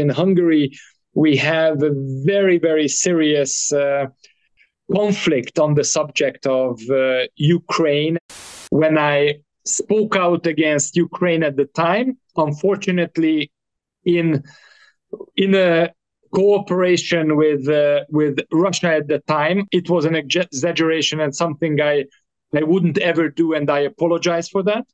In Hungary, we have a very, very serious uh, conflict on the subject of uh, Ukraine. When I spoke out against Ukraine at the time, unfortunately, in in a cooperation with uh, with Russia at the time, it was an exaggeration and something I I wouldn't ever do, and I apologize for that.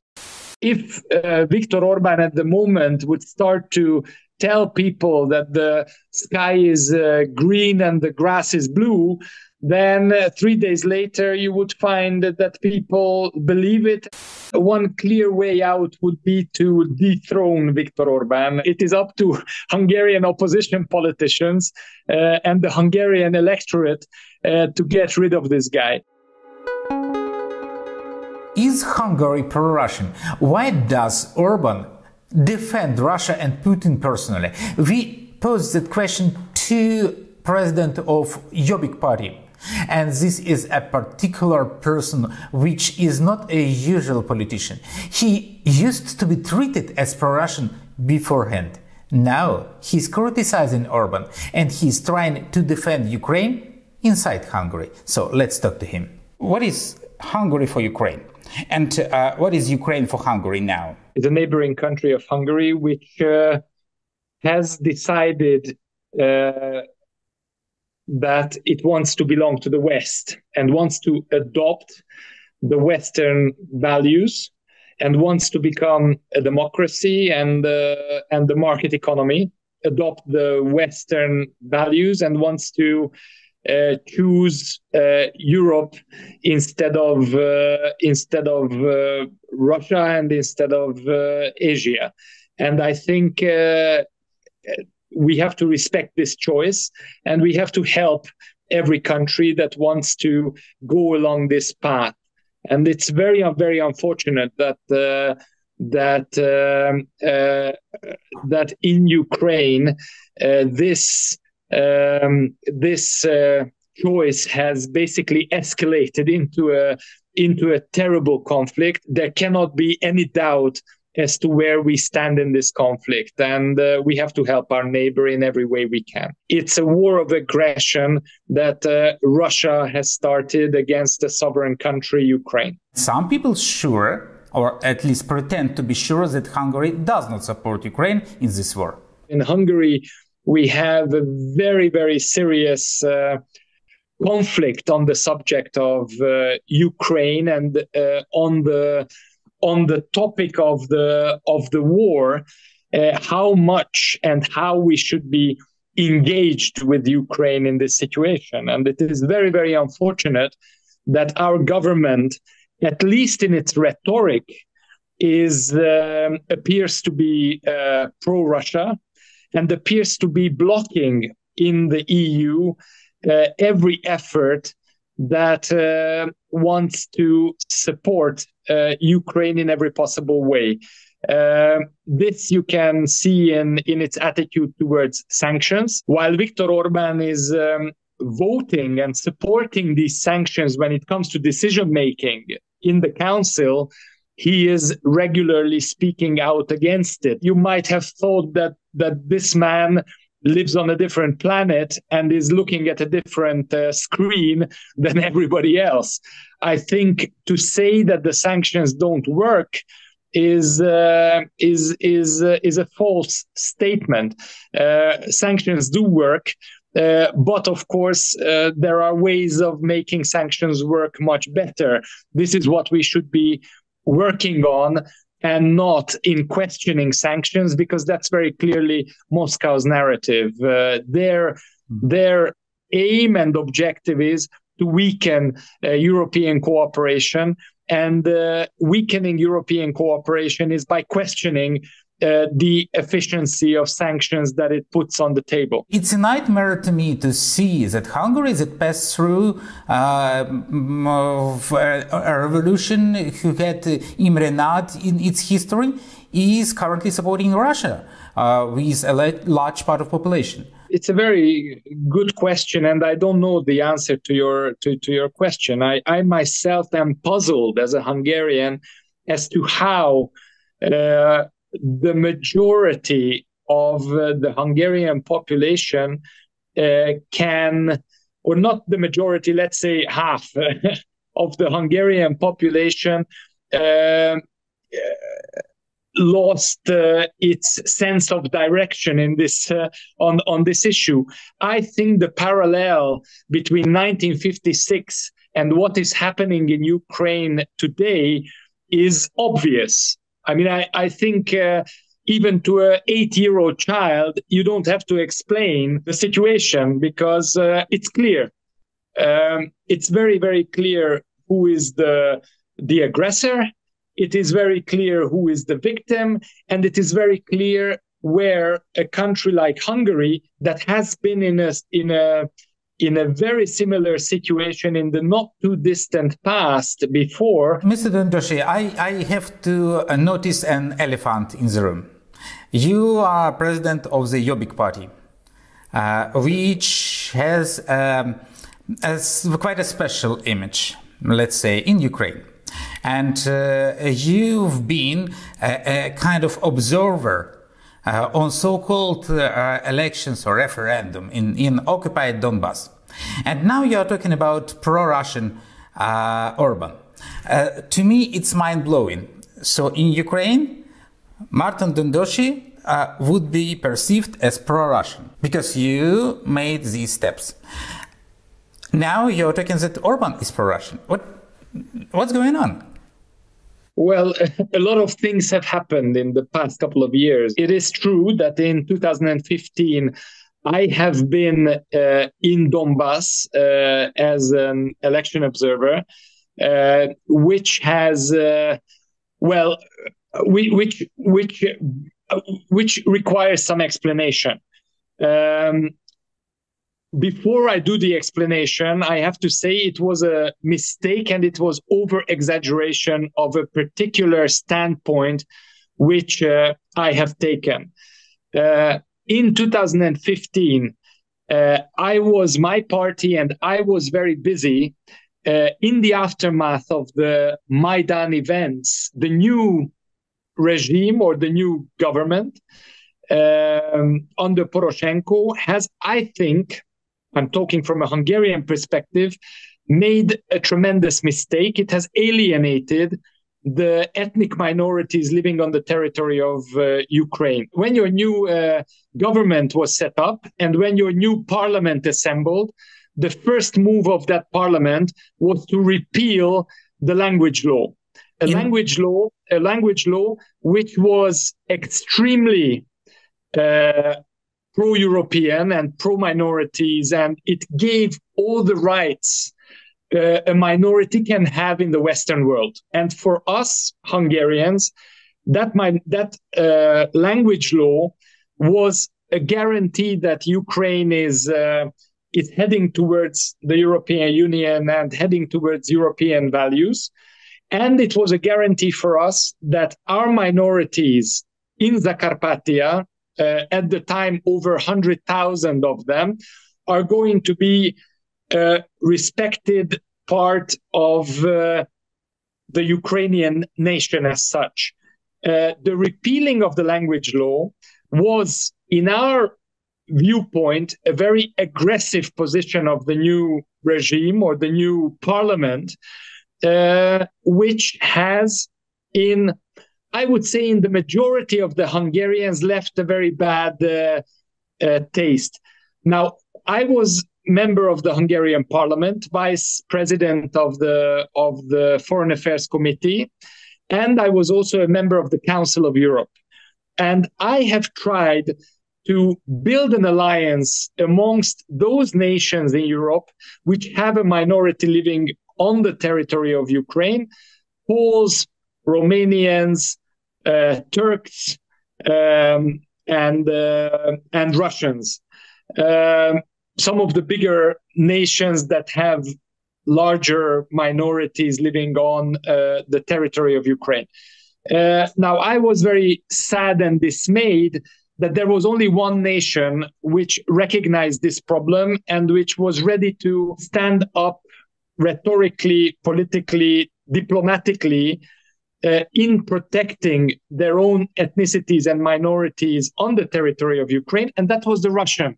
If uh, Viktor Orban at the moment would start to tell people that the sky is uh, green and the grass is blue, then uh, three days later you would find that people believe it. One clear way out would be to dethrone Viktor Orban. It is up to Hungarian opposition politicians uh, and the Hungarian electorate uh, to get rid of this guy. Is Hungary pro Russian? Why does Orban defend Russia and Putin personally? We posed that question to president of Jobbik party. And this is a particular person which is not a usual politician. He used to be treated as pro-Russian beforehand. Now he's criticizing Orban and he's trying to defend Ukraine inside Hungary. So let's talk to him. What is Hungary for Ukraine? And uh, what is Ukraine for Hungary now? It's a neighboring country of Hungary, which uh, has decided uh, that it wants to belong to the West and wants to adopt the Western values and wants to become a democracy and uh, and the market economy, adopt the Western values and wants to choose uh, Europe instead of uh, instead of Russia and instead of Asia. And I think we have to respect this choice and we have to help every country that wants to go along this path. And it's very, very unfortunate that uh, that um, uh, that in Ukraine uh, this um, this uh, choice has basically escalated into a into a terrible conflict. There cannot be any doubt as to where we stand in this conflict, and uh, we have to help our neighbor in every way we can. It's a war of aggression that uh, Russia has started against a sovereign country, Ukraine. Some people sure, or at least pretend to be sure, that Hungary does not support Ukraine in this war. In Hungary, we have a very, very serious uh, conflict on the subject of uh, Ukraine and uh, on the on the topic of the of the war, uh, how much and how we should be engaged with Ukraine in this situation. And it is very, very unfortunate that our government, at least in its rhetoric, is um, appears to be uh, pro-Russia and appears to be blocking in the EU uh, every effort that uh, wants to support uh, Ukraine in every possible way. Uh, this you can see in, in its attitude towards sanctions. While Viktor Orban is um, voting and supporting these sanctions when it comes to decision making in the council, he is regularly speaking out against it. You might have thought that that this man lives on a different planet and is looking at a different uh, screen than everybody else. I think to say that the sanctions don't work is uh, is is uh, is a false statement. Uh, sanctions do work. Uh, but of course, uh, there are ways of making sanctions work much better. This is what we should be working on and not in questioning sanctions because that's very clearly Moscow's narrative. Uh, their mm-hmm. their aim and objective is to weaken uh, European cooperation, and uh, weakening European cooperation is by questioning uh, the efficiency of sanctions that it puts on the table. It's a nightmare to me to see that Hungary that passed through uh, a revolution who had Imre Nagy in its history is currently supporting Russia uh, with a large part of population. It's a very good question, and I don't know the answer to your to, to your question. I, I myself am puzzled as a Hungarian as to how uh, the majority of uh, the Hungarian population uh, can, or not the majority, let's say half of the Hungarian population uh, lost uh, its sense of direction in this uh, on on this issue. I think the parallel between 1956 and what is happening in Ukraine today is obvious. I mean, I I think. Uh, even to an eight-year-old child, you don't have to explain the situation because uh, it's clear. Um, it's very, very clear who is the the aggressor it is very clear who is the victim, and it is very clear where a country like Hungary that has been in a in a in a very similar situation in the not too distant past before. Mr. Gyöngyösi, I, I have to uh, notice an elephant in the room. You are president of the Jobbik party, uh, which has um, a, quite a special image, let's say, in Ukraine. And uh, you've been a, a, kind of observer uh, on so-called uh, elections or referendum in, in occupied Donbass. And now you're talking about pro-Russian uh, Orban. Uh, to me, it's mind-blowing. So in Ukraine, Martin Gyöngyösi uh, would be perceived as pro-Russian because you made these steps. Now you're talking that Orban is pro-Russian. What What's going on? Well, a lot of things have happened in the past couple of years. It is true that in 2015, I have been uh, in Donbass uh, as an election observer, uh, which has, uh, well, which which which requires some explanation. Um, before I do the explanation, I have to say it was a mistake and it was over exaggeration of a particular standpoint which uh, I have taken. Uh, in 2015, uh, I was my party and I was very busy uh, in the aftermath of the Maidan events. The new regime or the new government um, under Poroshenko has, I think, I'm talking from a Hungarian perspective, made a tremendous mistake. It has alienated the ethnic minorities living on the territory of uh, Ukraine. When your new uh, government was set up and when your new parliament assembled, the first move of that parliament was to repeal the language law. A language law, a language law which was extremely uh, pro European and pro minorities, and it gave all the rights uh, a minority can have in the Western world. And for us Hungarians, that, my, that uh, language law was a guarantee that Ukraine is. Uh, is heading towards the European Union and heading towards European values. And it was a guarantee for us that our minorities in Zakarpattia uh, at the time over 100,000 of them, are going to be a respected part of uh, the Ukrainian nation as such. Uh, the repealing of the language law was, in our viewpoint, a very aggressive position of the new regime or the new parliament, uh, which has, in I would say in the majority of the Hungarians left a very bad uh, uh, taste. Now, I was member of the Hungarian Parliament, vice president of the of the Foreign Affairs Committee, and I was also a member of the Council of Europe. And I have tried to build an alliance amongst those nations in Europe which have a minority living on the territory of Ukraine, Poles, Romanians, uh, Turks, um, and uh, and Russians. Um, some of the bigger nations that have larger minorities living on uh, the territory of Ukraine. Uh, now, I was very sad and dismayed that there was only one nation which recognized this problem and which was ready to stand up rhetorically, politically, diplomatically uh, in protecting their own ethnicities and minorities on the territory of Ukraine, and that was the Russian.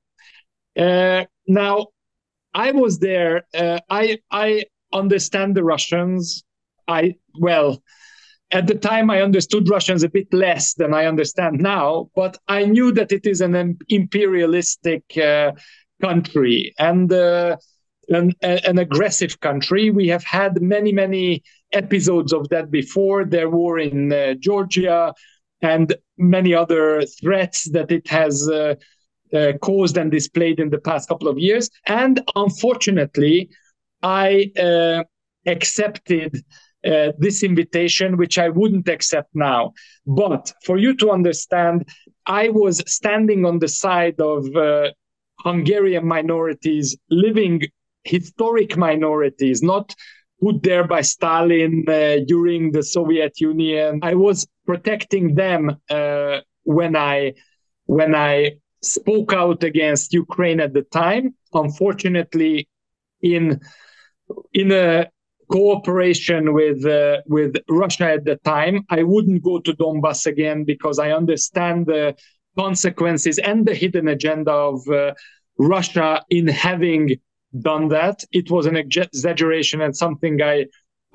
Uh, now, I was there. Uh, I I understand the Russians. I well, at the time I understood Russians a bit less than I understand now, but I knew that it is an imperialistic uh, country and uh, an, an, aggressive country. We have had many many episodes of that before. There were in uh, Georgia and many other threats that it has. Uh, uh, caused and displayed in the past couple of years. And unfortunately, I uh, accepted uh, this invitation, which I wouldn't accept now. But for you to understand, I was standing on the side of uh, Hungarian minorities, living historic minorities, not put there by Stalin uh, during the Soviet Union. I was protecting them uh, when I when I spoke out against Ukraine at the time. Unfortunately, in in a cooperation with uh, with Russia at the time, I wouldn't go to Donbass again because I understand the consequences and the hidden agenda of uh, Russia in having done that. It was an exaggeration and something I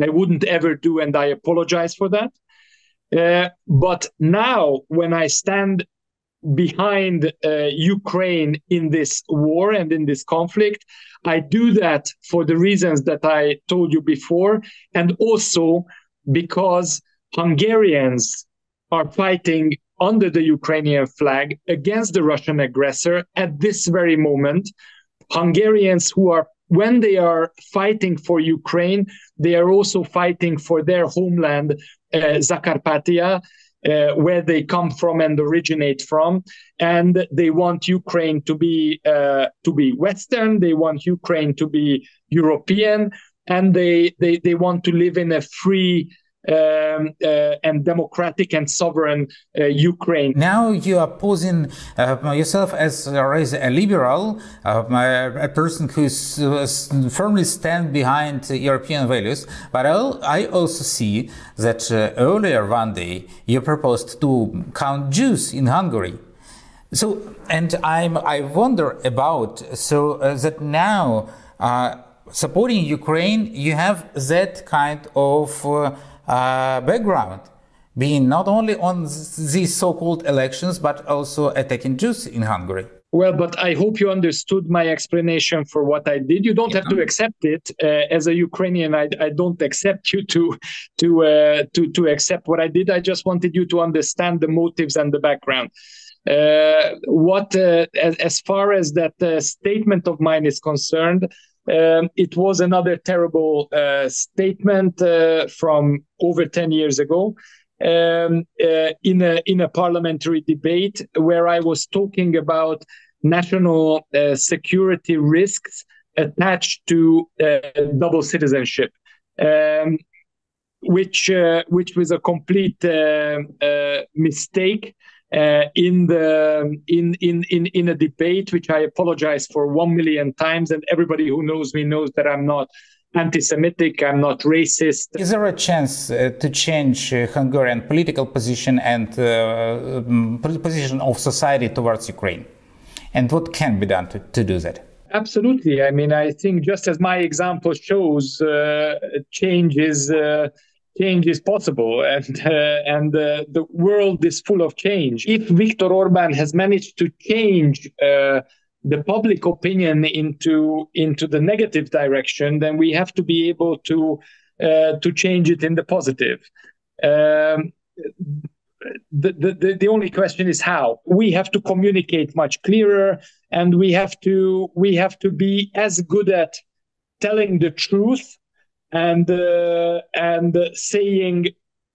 I wouldn't ever do, and I apologize for that. Uh, but now, when I stand behind uh, Ukraine in this war and in this conflict. I do that for the reasons that I told you before, and also because Hungarians are fighting under the Ukrainian flag against the Russian aggressor at this very moment. Hungarians who are when they are fighting for Ukraine, they are also fighting for their homeland, uh, Zakarpattia, uh, where they come from and originate from, and they want Ukraine to be uh, to be Western. They want Ukraine to be European, and they they they want to live in a free um, uh, and democratic and sovereign uh, Ukraine. Now you are posing uh, yourself as, as a liberal, uh, a person who firmly stand behind European values. But I also see that uh, earlier one day you proposed to count Jews in Hungary. So, and I'm, I wonder about so uh, that now supporting Ukraine, you have that kind of uh, background, being not only on these so-called elections but also attacking Jews in Hungary. Well, but I hope you understood my explanation for what I did. You don't yeah. have to accept it uh, as a Ukrainian. I, I don't accept you to to uh, to to accept what I did. I just wanted you to understand the motives and the background. Uh, what uh, as, as, far as that uh, statement of mine is concerned, um, it was another terrible uh, statement uh, from over 10 years ago um, uh, in, a, in a parliamentary debate where I was talking about national uh, security risks attached to uh, double citizenship. Um, which uh, which was a complete mistake in the in, in in in a debate, which I apologize for one million times, and everybody who knows me knows that I'm not anti-Semitic. I'm not racist. Is there a chance uh, to change uh, Hungarian political position and uh, um, position of society towards Ukraine? And what can be done to, to do that? Absolutely. I mean, I think just as my example shows, uh, change is uh, change is possible and uh, and uh, the world is full of change. If Viktor Orban has managed to change uh, the public opinion into into the negative direction then we have to be able to uh, to change it in the positive. Um, the, the, the only question is how. We have to communicate much clearer and we have to we have to be as good at telling the truth and uh, and saying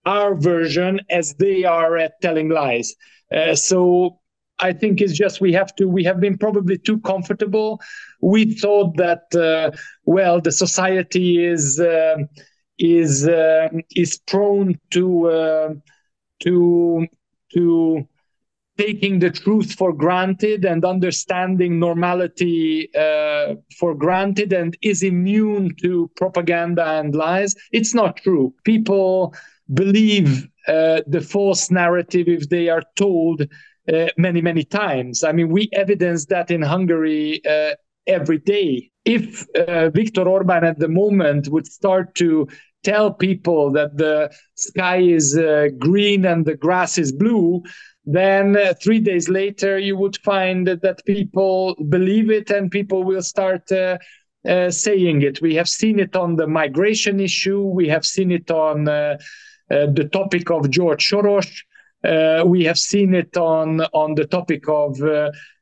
our version as they are at telling lies. Uh, so I think it's just we have to we have been probably too comfortable. We thought that uh, well the society is uh, is uh, is prone to uh, to to taking the truth for granted and understanding normality uh, for granted and is immune to propaganda and lies. It's not true. People believe uh, the false narrative if they are told uh, many, many times. I mean, we evidence that in Hungary uh, every day. If uh, Viktor Orban at the moment would start to tell people that the sky is uh, green and the grass is blue, then uh, three days later you would find that people believe it and people will start uh, uh, saying it. We have seen it on the migration issue. We have seen it on uh, uh, the topic of George Soros. Uh, we have seen it on on the topic of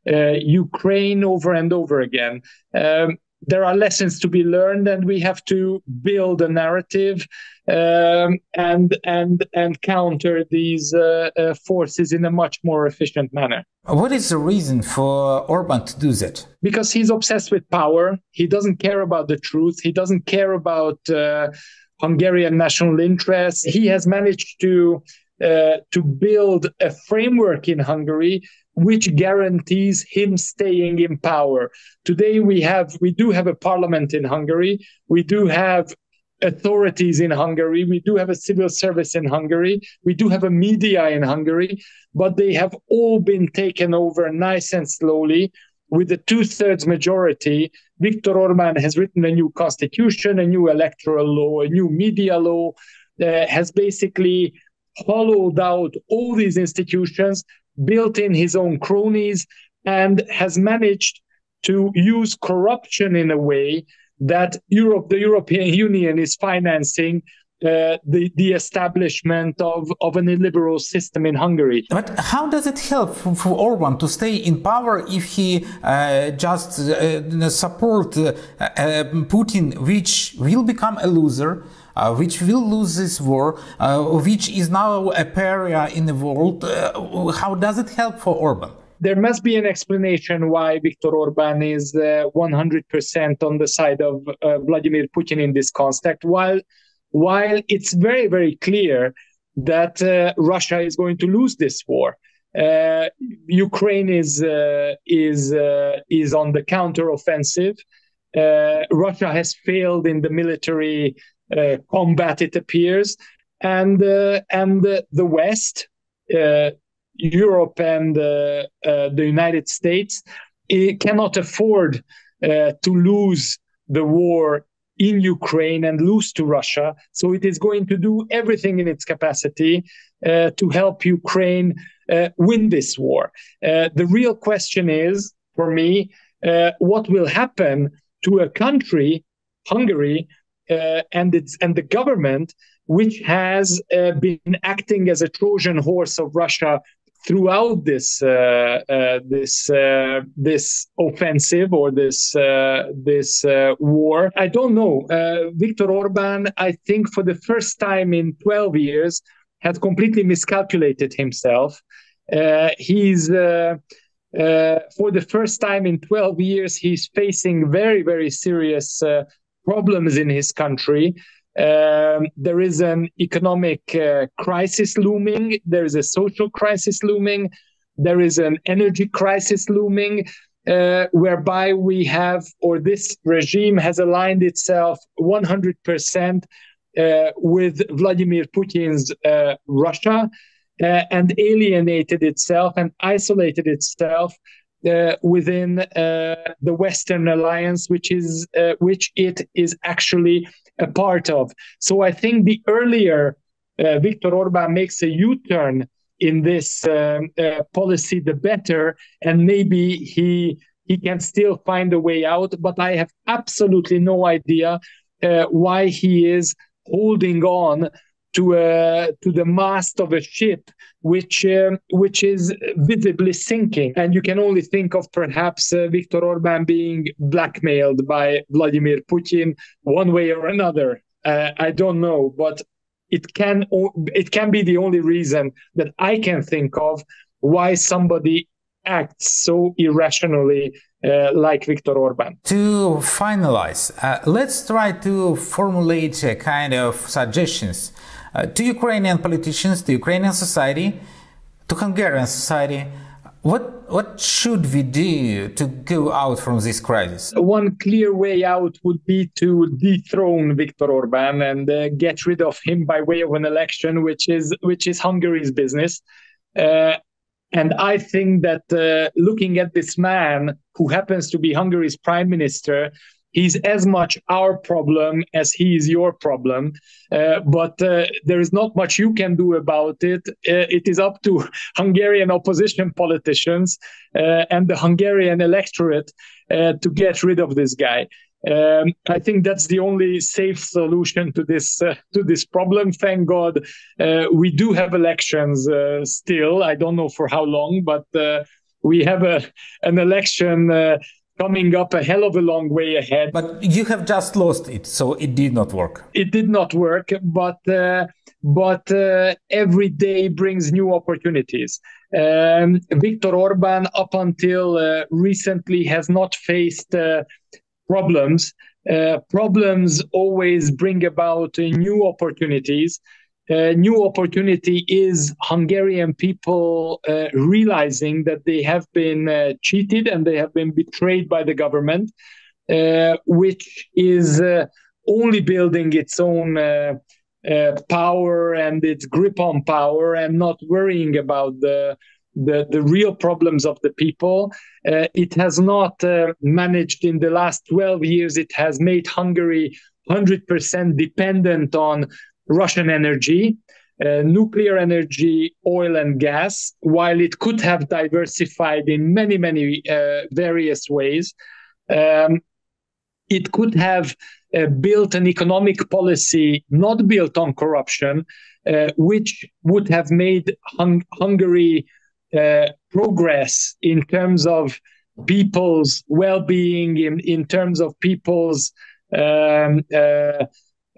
Ukraine over and over again. Um, there are lessons to be learned, and we have to build a narrative um, and and and counter these uh, uh, forces in a much more efficient manner. What is the reason for Orban to do that? Because he's obsessed with power. He doesn't care about the truth. He doesn't care about uh, Hungarian national interests. He has managed to uh, to build a framework in Hungary which guarantees him staying in power. Today we have we do have a parliament in Hungary. We do have authorities in Hungary. We do have a civil service in Hungary. We do have a media in Hungary, but they have all been taken over nice and slowly with a two thirds majority. Viktor Orban has written a new constitution, a new electoral law, a new media law, uh, has basically hollowed out all these institutions built in his own cronies, and has managed to use corruption in a way that Europe, the European Union, is financing uh, the the establishment of, of an illiberal system in Hungary. But how does it help for, Orban to stay in power if he uh, just uh, support uh, uh, Putin, which will become a loser? Uh, which will lose this war, uh, which is now a pariah in the world. Uh, how does it help for Orban? There must be an explanation why Viktor Orban is 100% on the side of Vladimir Putin in this context, while while it's very very clear that uh, Russia is going to lose this war. Uh, Ukraine is uh, is is on the counteroffensive. Russia has failed in the military uh, combat, it appears, and uh, and the West, uh, Europe, and the United States it cannot afford to lose the war in Ukraine and lose to Russia. So it is going to do everything in its capacity uh, to help Ukraine uh, win this war. Uh, the real question is, for me, what will happen to a country, Hungary, uh, and its and the government, which has uh, been acting as a Trojan horse of Russia throughout this uh, uh, this uh, this offensive or this uh, this war. I don't know. Viktor Orban, I think, for the first time in 12 years, has completely miscalculated himself. he's for the first time in 12 years, he's facing very, very serious problems in his country. Um, there is an economic uh, crisis looming. There is a social crisis looming. There is an energy crisis looming, uh, whereby we have, or this regime has aligned itself 100% uh, with Vladimir Putin's uh, Russia uh, and alienated itself and isolated itself within uh, the Western alliance, which is uh, which it is actually a part of. So I think the earlier uh, Viktor Orban makes a U-turn in this um, uh, policy, the better, and maybe he he can still find a way out. But I have absolutely no idea uh, why he is holding on to a to the mast of a ship which um, which is visibly sinking. And you can only think of perhaps uh, Viktor Orban being blackmailed by Vladimir Putin one way or another. Uh, I don't know but it can it can be the only reason that I can think of why somebody acts so irrationally uh, like Viktor Orban. To finalize, uh, let's try to formulate a kind of suggestions uh, to Ukrainian politicians, to Ukrainian society, to Hungarian society, What what should we do to go out from this crisis? One clear way out would be to dethrone Viktor Orban and uh, get rid of him by way of an election, which is which is Hungary's business. Uh, and I think that uh, looking at this man, who happens to be Hungary's prime minister, he's as much our problem as he is your problem. Uh, but uh, there is not much you can do about it. Uh, it is up to Hungarian opposition politicians uh, and the Hungarian electorate uh, to get rid of this guy. Um, I think that's the only safe solution to this uh, to this problem. Thank God, we do have elections still. I don't know for how long, but we have a an election coming up a hell of a long way ahead. But you have just lost it, so it did not work. It did not work, but uh, but uh, every day brings new opportunities. Um, Viktor Orban, up until uh, recently, has not faced uh, problems. Uh, problems always bring about new opportunities uh, new opportunity is Hungarian people uh, realizing that they have been uh, cheated and they have been betrayed by the government, uh, which is uh, only building its own uh, power and its grip on power and not worrying about the the, the real problems of the people. it has not managed in the last 12 years, it has made Hungary 100% dependent on Russian energy, uh, nuclear energy, oil and gas, while it could have diversified in many, many uh, various ways. Um, it could have uh, built an economic policy not built on corruption, uh, which would have made hung- Hungary uh, progress in terms of people's well-being, in, in terms of people's um, uh,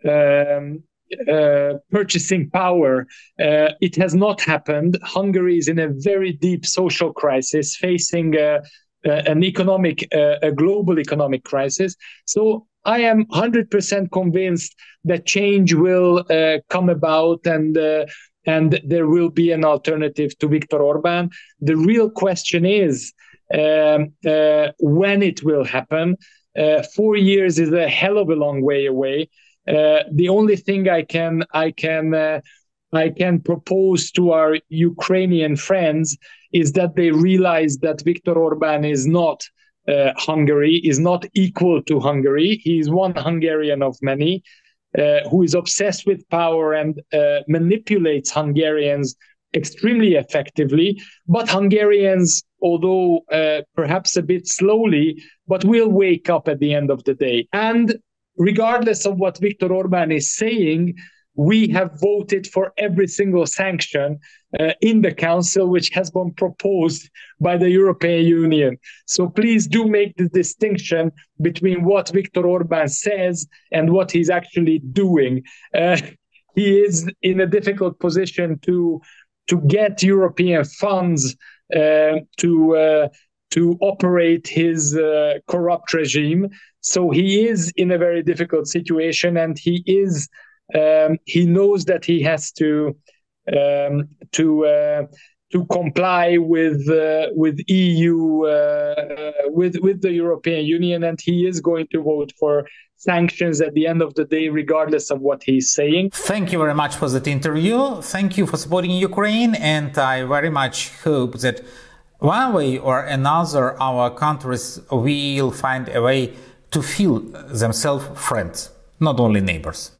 um, uh, purchasing power. Uh, it has not happened. Hungary is in a very deep social crisis, facing uh, uh an economic, uh, a global economic crisis. So I am 100% convinced that change will come about and and there will be an alternative to Viktor Orban. The real question is um, when it will happen. four years is a hell of a long way away. Uh, the only thing I can I can uh, I can propose to our Ukrainian friends is that they realize that Viktor Orban is not uh, Hungary, is not equal to Hungary. He is one Hungarian of many. Uh, who is obsessed with power and uh, manipulates Hungarians extremely effectively. But Hungarians, although uh, perhaps a bit slowly, but will wake up at the end of the day. And regardless of what Viktor Orban is saying, we have voted for every single sanction uh, in the council which has been proposed by the European Union. So please do make the distinction between what Viktor Orban says and what he's actually doing. Uh, he is in a difficult position to to get European funds uh, to uh, to operate his uh, corrupt regime. So he is in a very difficult situation, and he is um, he knows that he has to um, to uh, to comply with uh, with EU uh, uh, with with the European Union, and he is going to vote for sanctions at the end of the day, regardless of what he's saying. Thank you very much for that interview. Thank you for supporting Ukraine, and I very much hope that one way or another our countries will find a way to feel themselves friends, not only neighbors.